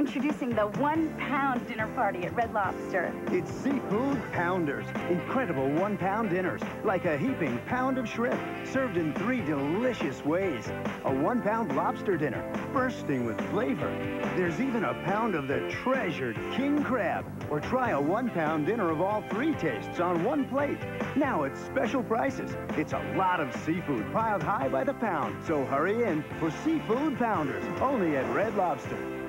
Introducing the one-pound dinner party at Red Lobster. It's Seafood Pounders. Incredible one-pound dinners, like a heaping pound of shrimp, served in three delicious ways. A one-pound lobster dinner, bursting with flavor. There's even a pound of the treasured king crab. Or try a one-pound dinner of all three tastes on one plate. Now at special prices. It's a lot of seafood piled high by the pound. So hurry in for Seafood Pounders, only at Red Lobster.